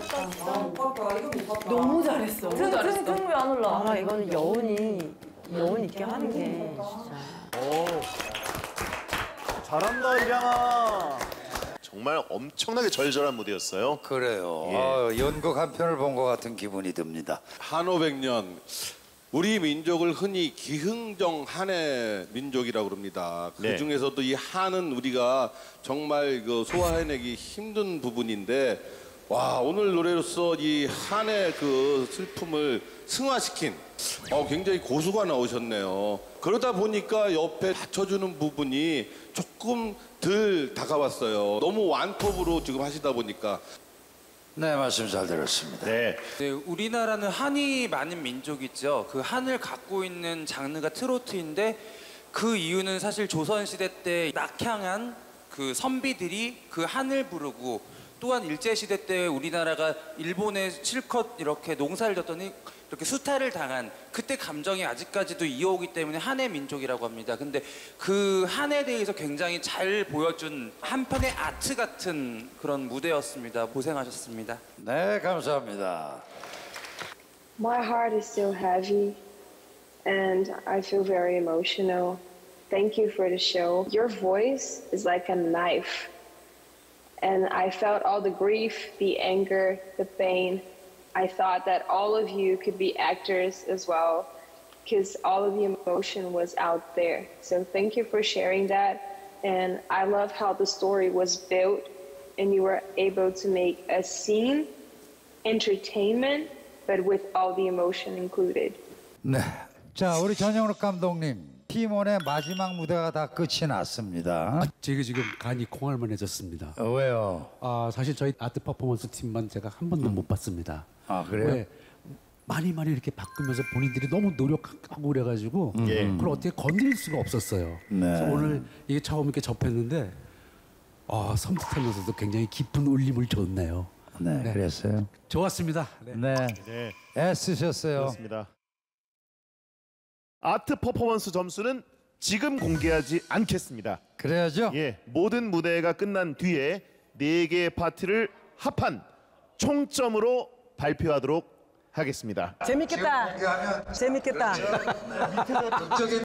잘했다 진짜. 너무 잘했어. 등, 등, 등 왜안 올라? 아 이거는 여운이 여운 있게 하는 게 진짜. 잘한다 이량아. 정말 엄청나게 절절한 무대였어요. 그래요. 아, 연극 한 편을 본 것 같은 기분이 듭니다. 한오백년 우리 민족을 흔히 기흥정 한의 민족이라고 그럽니다. 그 네. 중에서도 이 한은 우리가 정말 그 소화해내기 힘든 부분인데 와 오늘 노래로서 이 한의 그 슬픔을 승화시킨 어, 굉장히 고수가 나오셨네요. 그러다 보니까 옆에 받쳐주는 부분이 조금 덜 다가왔어요. 너무 완톱으로 지금 하시다 보니까 네, 말씀 잘 들었습니다. 네. 네, 우리나라는 한이 많은 민족이죠. 그 한을 갖고 있는 장르가 트로트인데 그 이유는 사실 조선 시대 때 낙향한 그 선비들이 그 한을 부르고 또한 일제 시대 때 우리나라가 일본에 실컷 이렇게 농사를 졌더니 이렇게 수탈을 당한 그때 감정이 아직까지도 이어오기 때문에 한의 민족이라고 합니다. 근데 그 한에 대해서 굉장히 잘 보여준 한편의 아트 같은 그런 무대였습니다. 고생하셨습니다. 네, 감사합니다. My heart is still heavy and I feel very emotional. Thank you for the show. Your voice is like a knife. And I felt all the grief, the anger, the pain. I thought that all of you could be actors as well because all of the emotion was out there. So thank you for sharing that. And I love how the story was built and you were able to make a scene entertainment, but with all the emotion included. 네. 자, 우리 전영록 감독님. 팀원의 마지막 무대가 다 끝이 났습니다. 제가 지금 간이 콩알만해졌습니다. 어, 왜요? 아 사실 저희 아트 퍼포먼스 팀만 제가 한 번도 못 봤습니다. 아, 그래요? 왜? 많이 많이 이렇게 바꾸면서 본인들이 너무 노력하고 그래가지고 예. 그걸 어떻게 건드릴 수가 없었어요. 네. 그래서 오늘 이게 처음 이렇게 접했는데 아 섬뜩하면서도 굉장히 깊은 울림을 줬네요. 네, 네. 그랬어요. 좋았습니다. 네. 네. 네. 애쓰셨어요. 그렇습니다. 아트 퍼포먼스 점수는 지금 공개하지 않겠습니다. 그래야죠? 예, 모든 무대가 끝난 뒤에 네 개의 파트를 합한 총점으로 발표하도록 하겠습니다. 재밌겠다. 재밌겠다.